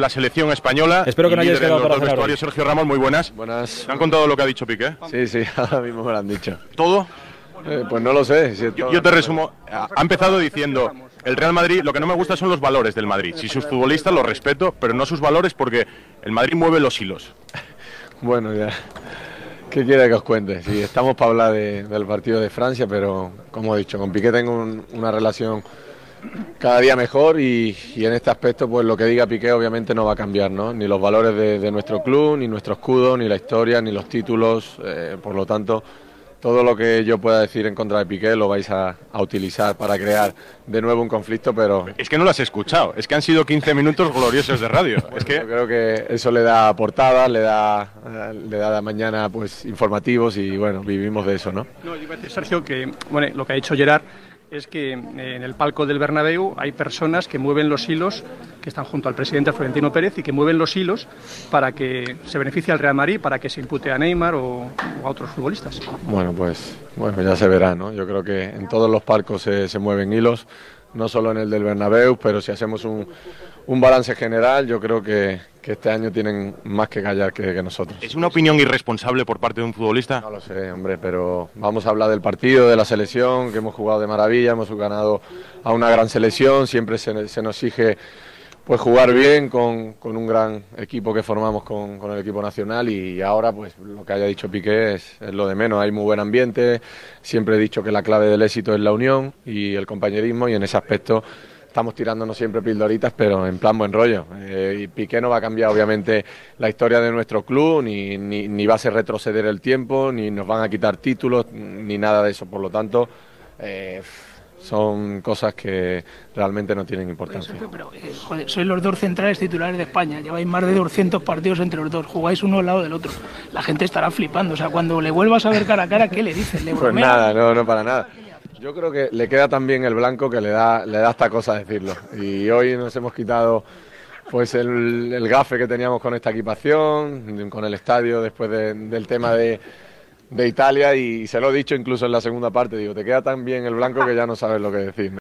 la selección española. Espero que no y hayáis líder en quedado los para dos cenar vestuarios. Sergio Ramos, muy buenas. Buenas. ¿Te han contado lo que ha dicho Piqué? Sí, sí, ahora mismo me lo han dicho. ¿Todo? Eh, pues no lo sé. si Yo, te resumo. Ha ha empezado diciendo, el Real Madrid, lo que no me gusta son los valores del Madrid. Si sus futbolistas los respeto, pero no sus valores porque el Madrid mueve los hilos. Bueno, ya. ¿Qué quiere que os cuente? Sí, estamos para hablar de- del partido de Francia, pero como he dicho, con Piqué tengo un- una relación cada día mejor y, y en este aspecto, pues lo que diga Piqué obviamente no va a cambiar, ¿no? Ni los valores de, de nuestro club, ni nuestro escudo, ni la historia, ni los títulos. eh, por lo tanto, todo lo que yo pueda decir en contra de Piqué lo vais a, a utilizar para crear de nuevo un conflicto, pero Es que no lo has escuchado. Es que han sido 15 minutos gloriosos de radio. Es Yo que creo que eso le da portadas, le da, le da mañana pues informativos y bueno, vivimos de eso, ¿no? No, yo iba a decir, Sergio, que bueno, lo que ha dicho Gerard es que eh, en el palco del Bernabéu hay personas que mueven los hilos, que están junto al presidente Florentino Pérez y que mueven los hilos para que se beneficie al Real Madrid, para que se impute a Neymar o, a otros futbolistas. Bueno, pues bueno, ya se verá, ¿no? Yo creo que en todos los palcos se, se mueven hilos, no solo en el del Bernabéu, pero si hacemos un, un balance general, yo creo que, que este año tienen más que callar que, que nosotros. es una opinión irresponsable por parte de un futbolista. No lo sé, hombre, pero vamos a hablar del partido, de la selección, que hemos jugado de maravilla, hemos ganado a una gran selección, siempre se, se nos exige pues jugar bien con, con un gran equipo que formamos con, con el equipo nacional y ahora pues lo que haya dicho Piqué es, es lo de menos, hay muy buen ambiente, siempre he dicho que la clave del éxito es la unión y el compañerismo y en ese aspecto estamos tirándonos siempre pildoritas, pero en plan buen rollo. Eh, y Piqué no va a cambiar, obviamente, la historia de nuestro club, ni, ni, ni va a ser retroceder el tiempo, ni nos van a quitar títulos, ni nada de eso. Por lo tanto, eh, son cosas que realmente no tienen importancia. Sergio, pero eh, joder, sois los dos centrales titulares de España, lleváis más de 200 partidos entre los dos, jugáis uno al lado del otro. La gente estará flipando, o sea, cuando le vuelvas a ver cara a cara, ¿qué le dices? ¿Le Pues nada, no, no para nada. Yo creo que le queda también el blanco que le da, le da esta cosa decirlo. Y hoy nos hemos quitado pues el, el gafe que teníamos con esta equipación, con el estadio después de- del tema de, de Italia y se lo he dicho incluso en la segunda parte, digo, te queda tan bien el blanco que ya no sabes lo que decir.